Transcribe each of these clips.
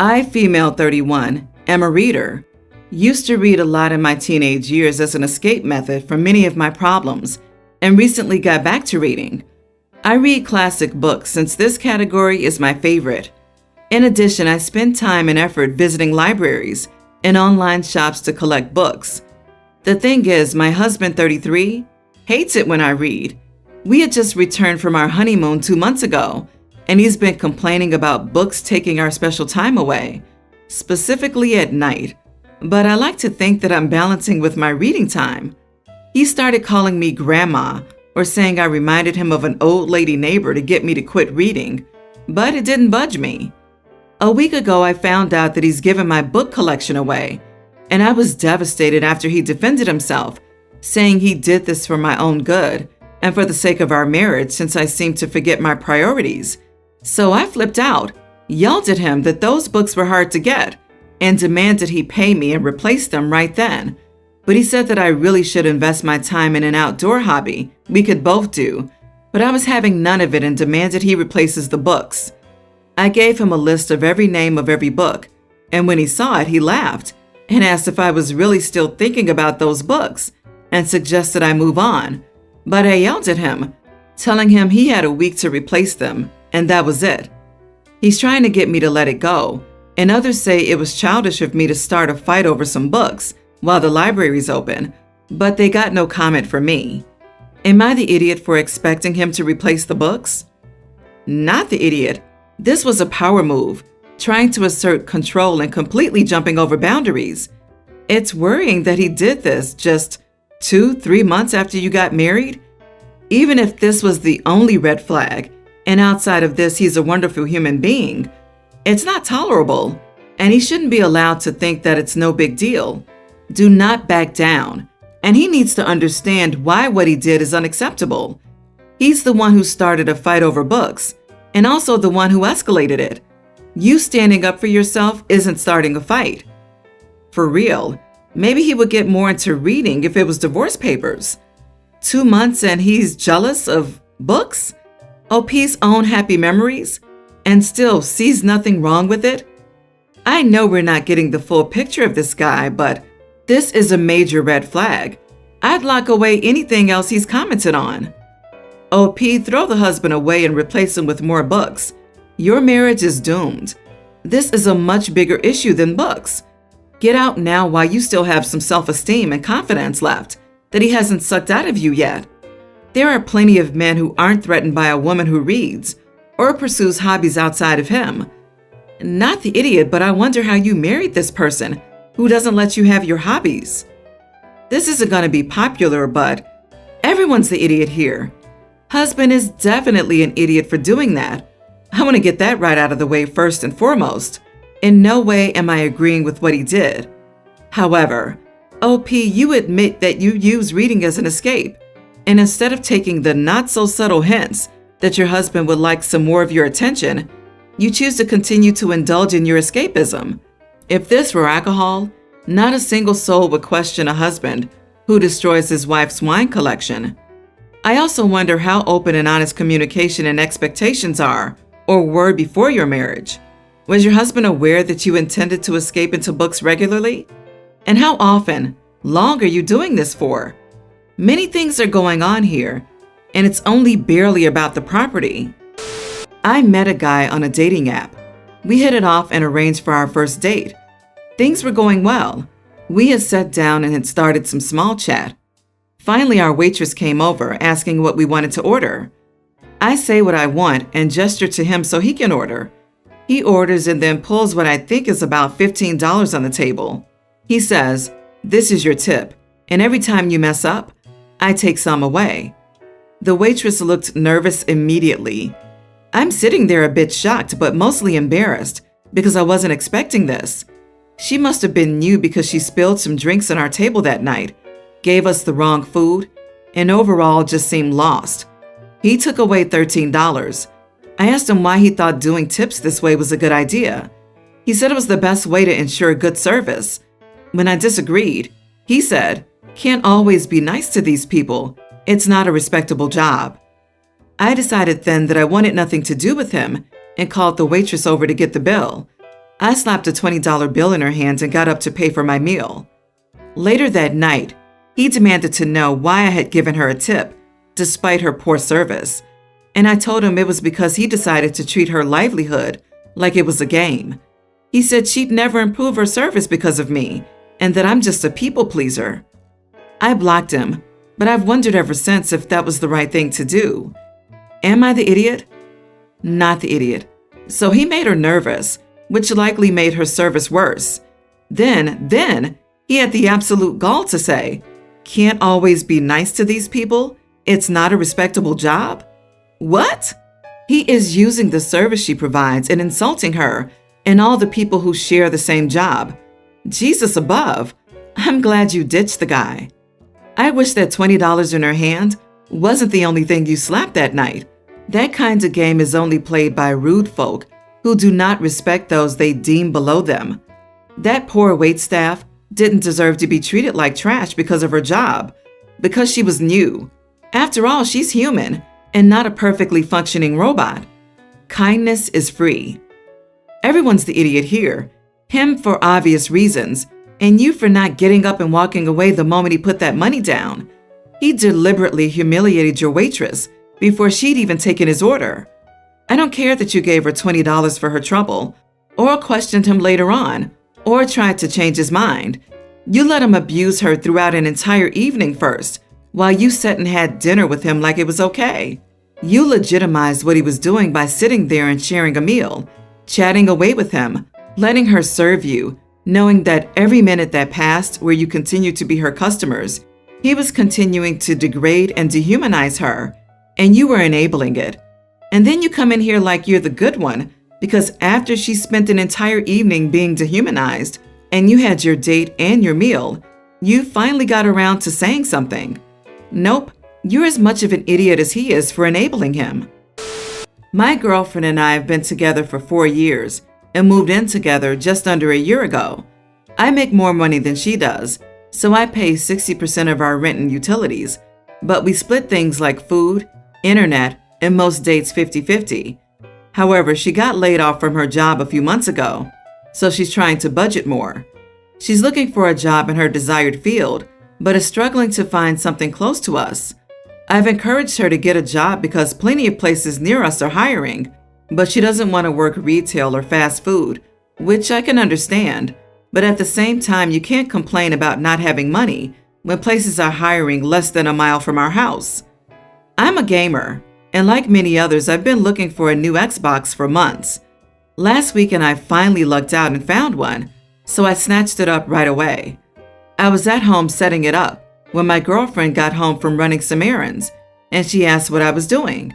I, female 31, am a reader. Used to read a lot in my teenage years as an escape method from many of my problems, and recently got back to reading. I read classic books since this category is my favorite. In addition, I spend time and effort visiting libraries and online shops to collect books. The thing is, my husband, 33, hates it when I read. We had just returned from our honeymoon two months ago, and he's been complaining about books taking our special time away, specifically at night. But I like to think that I'm balancing with my reading time. He started calling me grandma or saying I reminded him of an old lady neighbor to get me to quit reading, but it didn't budge me. A week ago, I found out that he's given my book collection away, and I was devastated after he defended himself, saying he did this for my own good and for the sake of our marriage since I seemed to forget my priorities. So I flipped out, yelled at him that those books were hard to get, and demanded he pay me and replace them right then. But he said that I really should invest my time in an outdoor hobby we could both do, but I was having none of it and demanded he replaces the books. I gave him a list of every name of every book, and when he saw it, he laughed and asked if I was really still thinking about those books and suggested I move on. But I yelled at him, telling him he had a week to replace them and that was it. He's trying to get me to let it go, and others say it was childish of me to start a fight over some books while the library's open, but they got no comment from me. Am I the idiot for expecting him to replace the books? Not the idiot. This was a power move, trying to assert control and completely jumping over boundaries. It's worrying that he did this just two, three months after you got married. Even if this was the only red flag, and outside of this, he's a wonderful human being. It's not tolerable, and he shouldn't be allowed to think that it's no big deal. Do not back down, and he needs to understand why what he did is unacceptable. He's the one who started a fight over books, and also the one who escalated it. You standing up for yourself isn't starting a fight. For real, maybe he would get more into reading if it was divorce papers. Two months and he's jealous of books? Oh, OP's own happy memories and still sees nothing wrong with it? I know we're not getting the full picture of this guy, but this is a major red flag. I'd lock away anything else he's commented on. Oh, OP, throw the husband away and replace him with more books. Your marriage is doomed. This is a much bigger issue than books. Get out now while you still have some self esteem and confidence left that he hasn't sucked out of you yet. There are plenty of men who aren't threatened by a woman who reads or pursues hobbies outside of him. Not the idiot, but I wonder how you married this person who doesn't let you have your hobbies. This isn't going to be popular, but everyone's the idiot here. Husband is definitely an idiot for doing that. I want to get that right out of the way first and foremost. In no way am I agreeing with what he did. However, OP, you admit that you use reading as an escape. And instead of taking the not so subtle hints that your husband would like some more of your attention, you choose to continue to indulge in your escapism. If this were alcohol, not a single soul would question a husband who destroys his wife's wine collection. I also wonder how open and honest communication and expectations are or were before your marriage. Was your husband aware that you intended to escape into books regularly? And how often? Long are you doing this for? Many things are going on here, and it's only barely about the property. I met a guy on a dating app. We hit it off and arranged for our first date. Things were going well. We had sat down and had started some small chat. Finally, our waitress came over asking what we wanted to order. I say what I want and gesture to him so he can order. He orders and then pulls what I think is about $15 on the table. He says, This is your tip, and every time you mess up, I take some away. The waitress looked nervous immediately. I'm sitting there a bit shocked, but mostly embarrassed because I wasn't expecting this. She must have been new because she spilled some drinks on our table that night, gave us the wrong food, and overall just seemed lost. He took away $13. I asked him why he thought doing tips this way was a good idea. He said it was the best way to ensure good service. When I disagreed, he said, can't always be nice to these people. It's not a respectable job. I decided then that I wanted nothing to do with him and called the waitress over to get the bill. I slapped a $20 bill in her hand and got up to pay for my meal. Later that night, he demanded to know why I had given her a tip, despite her poor service. And I told him it was because he decided to treat her livelihood like it was a game. He said she'd never improve her service because of me, and that I'm just a people pleaser. I blocked him, but I've wondered ever since if that was the right thing to do. Am I the idiot? Not the idiot. So he made her nervous, which likely made her service worse. Then, then, he had the absolute gall to say, Can't always be nice to these people? It's not a respectable job? What? He is using the service she provides and insulting her and all the people who share the same job. Jesus above, I'm glad you ditched the guy. I wish that $20 in her hand wasn't the only thing you slapped that night. That kind of game is only played by rude folk who do not respect those they deem below them. That poor wait staff didn't deserve to be treated like trash because of her job, because she was new. After all, she's human and not a perfectly functioning robot. Kindness is free. Everyone's the idiot here. Him for obvious reasons, and you for not getting up and walking away the moment he put that money down. He deliberately humiliated your waitress before she'd even taken his order. I don't care that you gave her $20 for her trouble, or questioned him later on, or tried to change his mind. You let him abuse her throughout an entire evening first, while you sat and had dinner with him like it was okay. You legitimized what he was doing by sitting there and sharing a meal, chatting away with him, letting her serve you, knowing that every minute that passed where you continued to be her customers, he was continuing to degrade and dehumanize her and you were enabling it. And then you come in here like you're the good one because after she spent an entire evening being dehumanized and you had your date and your meal, you finally got around to saying something. Nope, you're as much of an idiot as he is for enabling him. My girlfriend and I have been together for four years and moved in together just under a year ago. I make more money than she does, so I pay 60% of our rent and utilities, but we split things like food, internet, and most dates 50 50. However, she got laid off from her job a few months ago, so she's trying to budget more. She's looking for a job in her desired field, but is struggling to find something close to us. I've encouraged her to get a job because plenty of places near us are hiring, but she doesn't want to work retail or fast food, which I can understand. But at the same time, you can't complain about not having money when places are hiring less than a mile from our house. I'm a gamer, and like many others, I've been looking for a new Xbox for months. Last weekend, I finally lucked out and found one, so I snatched it up right away. I was at home setting it up when my girlfriend got home from running some errands, and she asked what I was doing.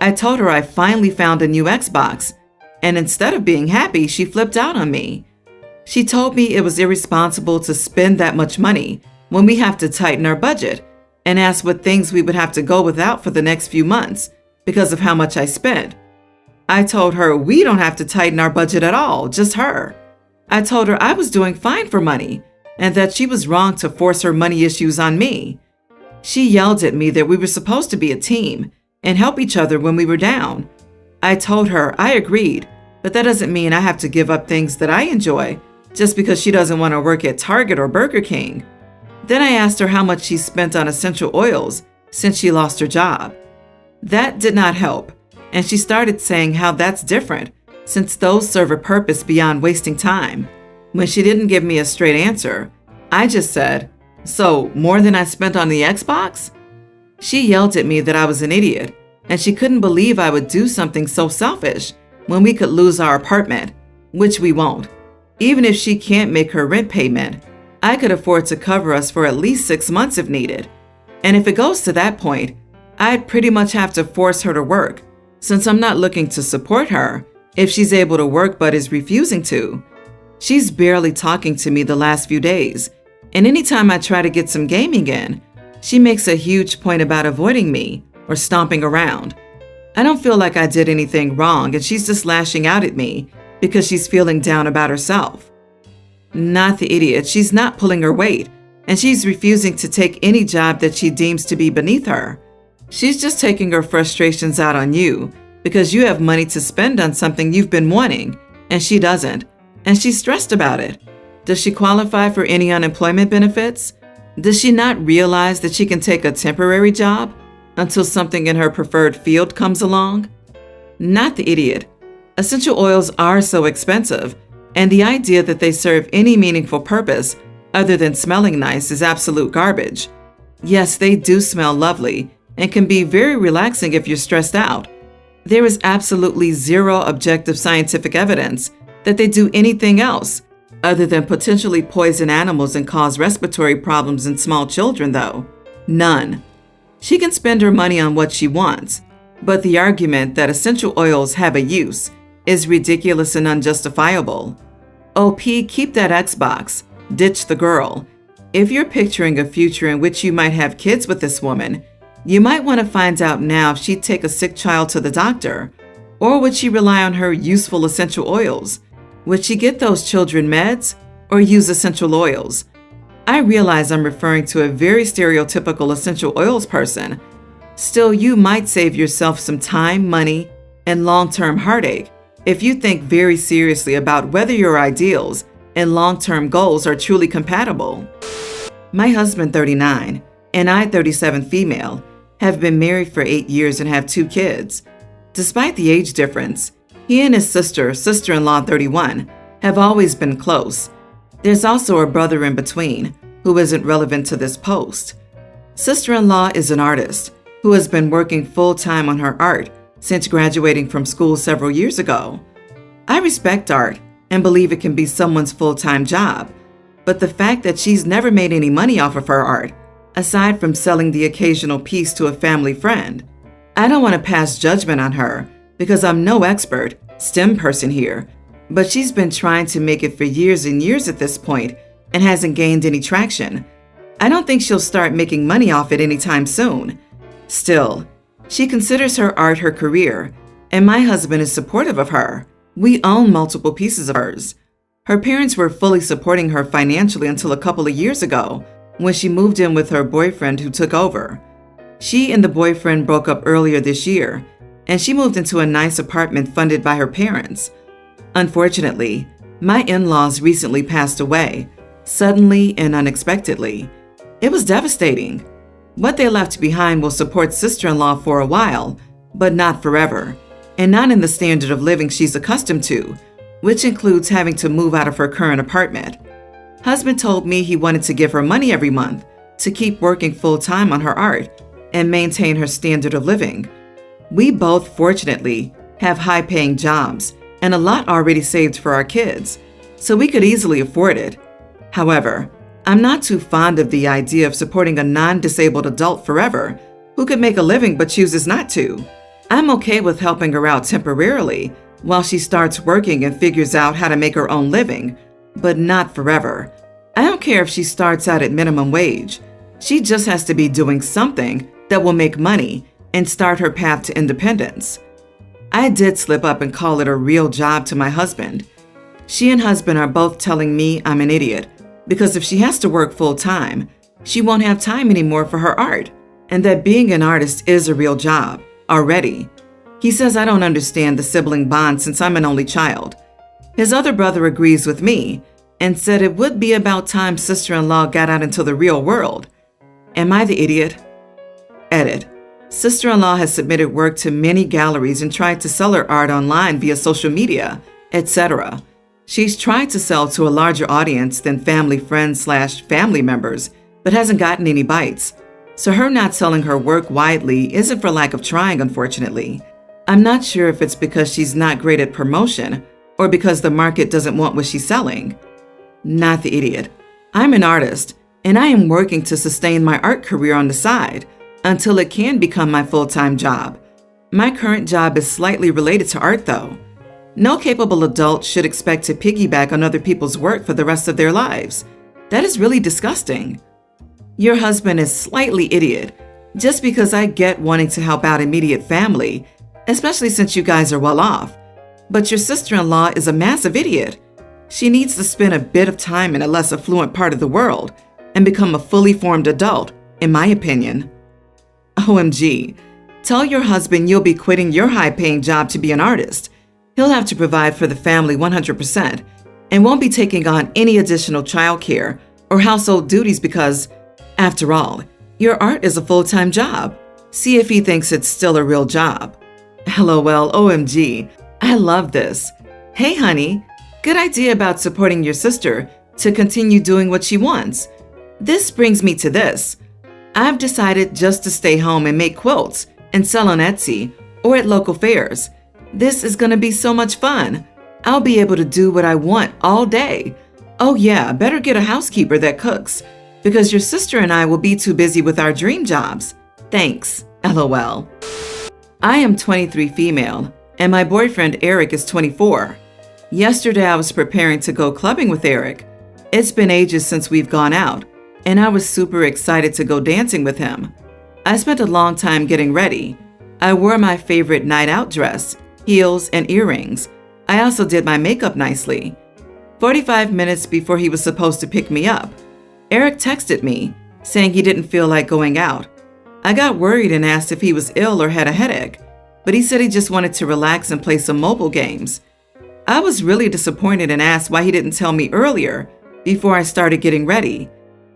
I told her I finally found a new Xbox, and instead of being happy, she flipped out on me. She told me it was irresponsible to spend that much money when we have to tighten our budget and asked what things we would have to go without for the next few months because of how much I spent. I told her we don't have to tighten our budget at all, just her. I told her I was doing fine for money and that she was wrong to force her money issues on me. She yelled at me that we were supposed to be a team and help each other when we were down. I told her I agreed, but that doesn't mean I have to give up things that I enjoy just because she doesn't want to work at Target or Burger King. Then I asked her how much she spent on essential oils since she lost her job. That did not help, and she started saying how that's different since those serve a purpose beyond wasting time. When she didn't give me a straight answer, I just said, So, more than I spent on the Xbox? She yelled at me that I was an idiot, and she couldn't believe I would do something so selfish when we could lose our apartment, which we won't. Even if she can't make her rent payment, I could afford to cover us for at least six months if needed. And if it goes to that point, I'd pretty much have to force her to work, since I'm not looking to support her if she's able to work but is refusing to. She's barely talking to me the last few days, and anytime I try to get some gaming in, she makes a huge point about avoiding me or stomping around. I don't feel like I did anything wrong, and she's just lashing out at me because she's feeling down about herself. Not the idiot. She's not pulling her weight, and she's refusing to take any job that she deems to be beneath her. She's just taking her frustrations out on you because you have money to spend on something you've been wanting, and she doesn't. and she's stressed about it. Does she qualify for any unemployment benefits? Does she not realize that she can take a temporary job until something in her preferred field comes along? Not the idiot. Essential oils are so expensive, and the idea that they serve any meaningful purpose other than smelling nice is absolute garbage. Yes, they do smell lovely and can be very relaxing if you're stressed out. There is absolutely zero objective scientific evidence that they do anything else other than potentially poison animals and cause respiratory problems in small children, though. None. She can spend her money on what she wants, but the argument that essential oils have a use is ridiculous and unjustifiable. OP, keep that Xbox. Ditch the girl. If you're picturing a future in which you might have kids with this woman, you might want to find out now if she'd take a sick child to the doctor, or would she rely on her useful essential oils? Would she get those children meds or use essential oils? I realize I'm referring to a very stereotypical essential oils person. Still, you might save yourself some time, money, and long term heartache if you think very seriously about whether your ideals and long term goals are truly compatible. My husband, 39, and I, 37 female, have been married for eight years and have two kids. Despite the age difference, he and his sister, sister in law 31, have always been close. There's also a brother in between, who isn't relevant to this post. Sister in law is an artist who has been working full time on her art since graduating from school several years ago. I respect art and believe it can be someone's full time job, but the fact that she's never made any money off of her art, aside from selling the occasional piece to a family friend, I don't want to pass judgment on her because I'm no expert, STEM person here, but she's been trying to make it for years and years at this point and hasn't gained any traction. I don't think she'll start making money off it anytime soon. Still, she considers her art her career, and my husband is supportive of her. We own multiple pieces of hers. Her parents were fully supporting her financially until a couple of years ago when she moved in with her boyfriend who took over. She and the boyfriend broke up earlier this year, and she moved into a nice apartment funded by her parents. Unfortunately, my in laws recently passed away, suddenly and unexpectedly. It was devastating. What they left behind will support sister in law for a while, but not forever, and not in the standard of living she's accustomed to, which includes having to move out of her current apartment. Husband told me he wanted to give her money every month to keep working full time on her art and maintain her standard of living. We both, fortunately, have high paying jobs and a lot already saved for our kids, so we could easily afford it. However, I'm not too fond of the idea of supporting a non disabled adult forever who could make a living but chooses not to. I'm okay with helping her out temporarily while she starts working and figures out how to make her own living, but not forever. I don't care if she starts out at minimum wage. She just has to be doing something that will make money and start her path to independence. I did slip up and call it a real job to my husband. She and husband are both telling me I'm an idiot because if she has to work full time, she won't have time anymore for her art, and that being an artist is a real job already. He says I don't understand the sibling bond since I'm an only child. His other brother agrees with me and said it would be about time sister in law got out into the real world. Am I the idiot? Edit. Sister in law has submitted work to many galleries and tried to sell her art online via social media, etc. She's tried to sell to a larger audience than family friends slash family members, but hasn't gotten any bites. So her not selling her work widely isn't for lack of trying, unfortunately. I'm not sure if it's because she's not great at promotion or because the market doesn't want what she's selling. Not the idiot. I'm an artist, and I am working to sustain my art career on the side until it can become my full time job. My current job is slightly related to art, though. No capable adult should expect to piggyback on other people's work for the rest of their lives. That is really disgusting. Your husband is slightly idiot just because I get wanting to help out immediate family, especially since you guys are well off. But your sister in law is a massive idiot. She needs to spend a bit of time in a less affluent part of the world and become a fully formed adult, in my opinion. OMG. Tell your husband you'll be quitting your high paying job to be an artist. He'll have to provide for the family 100%, and won't be taking on any additional childcare or household duties because, after all, your art is a full time job. See if he thinks it's still a real job. LOL, OMG. I love this. Hey, honey, good idea about supporting your sister to continue doing what she wants. This brings me to this. I've decided just to stay home and make quilts and sell on Etsy or at local fairs. This is going to be so much fun. I'll be able to do what I want all day. Oh, yeah, better get a housekeeper that cooks because your sister and I will be too busy with our dream jobs. Thanks, lol. I am 23 female and my boyfriend Eric is 24. Yesterday I was preparing to go clubbing with Eric. It's been ages since we've gone out, and I was super excited to go dancing with him. I spent a long time getting ready. I wore my favorite night out dress, heels, and earrings. I also did my makeup nicely. 45 minutes before he was supposed to pick me up, Eric texted me saying he didn't feel like going out. I got worried and asked if he was ill or had a headache, but he said he just wanted to relax and play some mobile games. I was really disappointed and asked why he didn't tell me earlier before I started getting ready.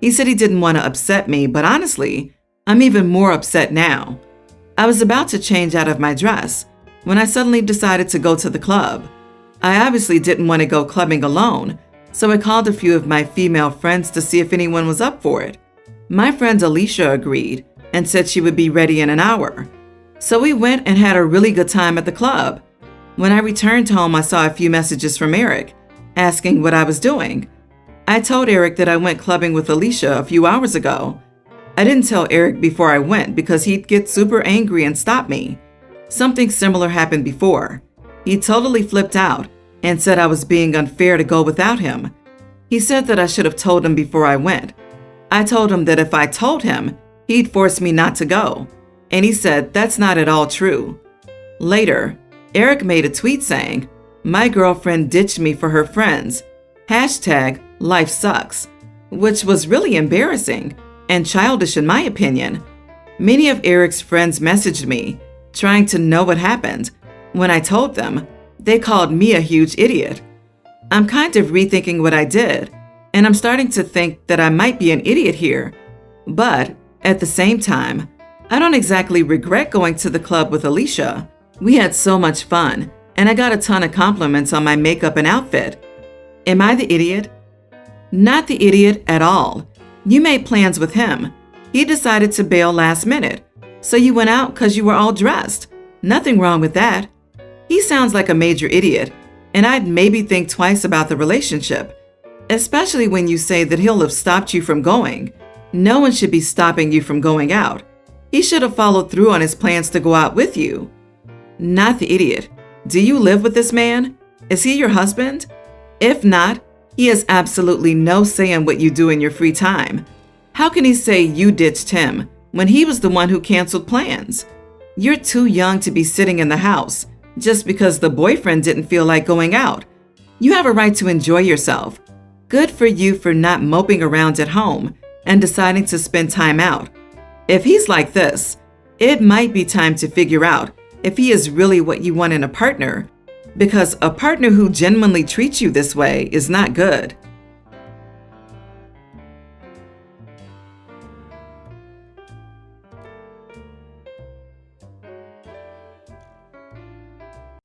He said he didn't want to upset me, but honestly, I'm even more upset now. I was about to change out of my dress when I suddenly decided to go to the club. I obviously didn't want to go clubbing alone, so I called a few of my female friends to see if anyone was up for it. My friend Alicia agreed and said she would be ready in an hour. So we went and had a really good time at the club. When I returned home, I saw a few messages from Eric asking what I was doing. I told Eric that I went clubbing with Alicia a few hours ago. I didn't tell Eric before I went because he'd get super angry and stop me. Something similar happened before. He totally flipped out and said I was being unfair to go without him. He said that I should have told him before I went. I told him that if I told him, he'd force me not to go. And he said that's not at all true. Later, Eric made a tweet saying, My girlfriend ditched me for her friends. Hashtag life sucks, which was really embarrassing and childish in my opinion. Many of Eric's friends messaged me, trying to know what happened. When I told them, they called me a huge idiot. I'm kind of rethinking what I did, and I'm starting to think that I might be an idiot here. But at the same time, I don't exactly regret going to the club with Alicia. We had so much fun, and I got a ton of compliments on my makeup and outfit. Am I the idiot? Not the idiot at all. You made plans with him. He decided to bail last minute. So you went out because you were all dressed. Nothing wrong with that. He sounds like a major idiot, and I'd maybe think twice about the relationship, especially when you say that he'll have stopped you from going. No one should be stopping you from going out. He should have followed through on his plans to go out with you. Not the idiot. Do you live with this man? Is he your husband? If not, he has absolutely no say in what you do in your free time. How can he say you ditched him when he was the one who canceled plans? You're too young to be sitting in the house just because the boyfriend didn't feel like going out. You have a right to enjoy yourself. Good for you for not moping around at home and deciding to spend time out. If he's like this, it might be time to figure out if he is really what you want in a partner because a partner who genuinely treats you this way is not good.